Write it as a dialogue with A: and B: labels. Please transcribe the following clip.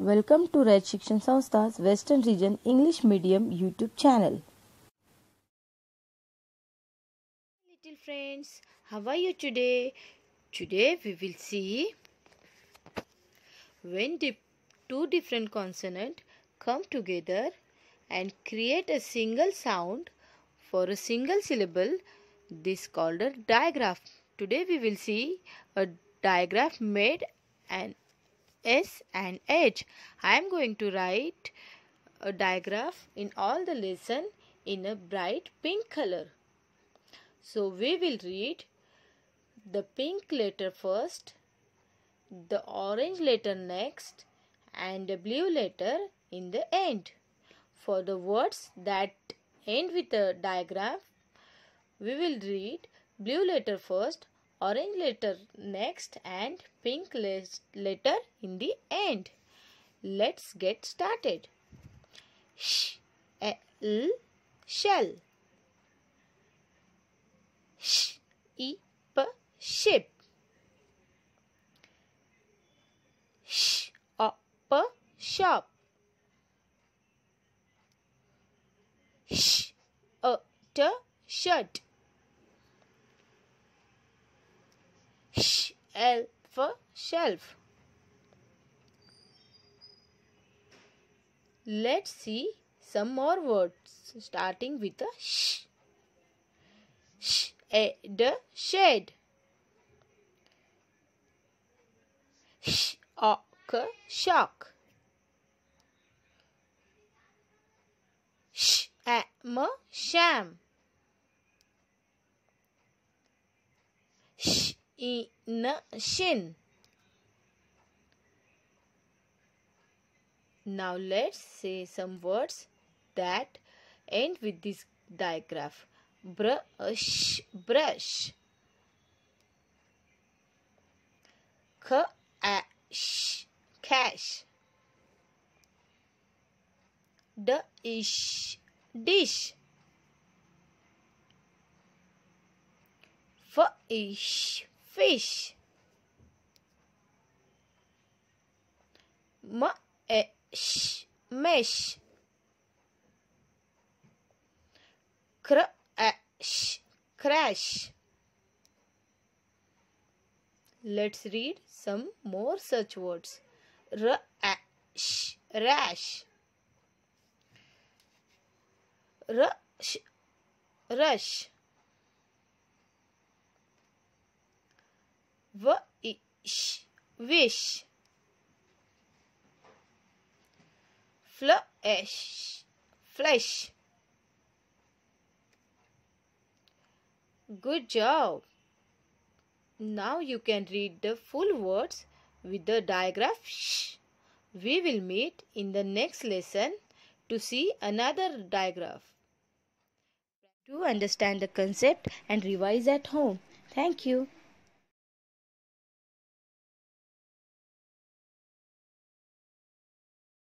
A: Welcome to Rayat Shikshan Western Region English Medium YouTube channel.
B: Little friends, how are you today? Today we will see when two different consonants come together and create a single sound for a single syllable this called a digraph. Today we will see a digraph made an S and H. I am going to write a digraph in all the lesson in a bright pink color. So we will read the pink letter first, the orange letter next, and the blue letter in the end. For the words that end with a digraph, we will read blue letter first, orange letter next, and pink letter in the end. Let's get started. Sh, l, shell. Sh, e, p, ship. Sh, o, p, shop. Sh, a, t, shirt. Sh, l, f, shelf. Let's see some more words starting with a sh. Sh, shed. Sh, o, k, shock. Sh, a, m, sham. Sh, e, n, shin. Now let's say some words that end with this digraph. Brush, brush. Cash, cash. Dish, dish. Fish, fish. Eh, mesh, mesh. Eh, crash, crash. Let's read some more such words. Eh, rash, rash. Rush, rush. Wish, wish. Flesh, flesh. Good job. Now you can read the full words with the digraph sh. We will meet in the next lesson to see another digraph. To understand the concept and revise at home. Thank you.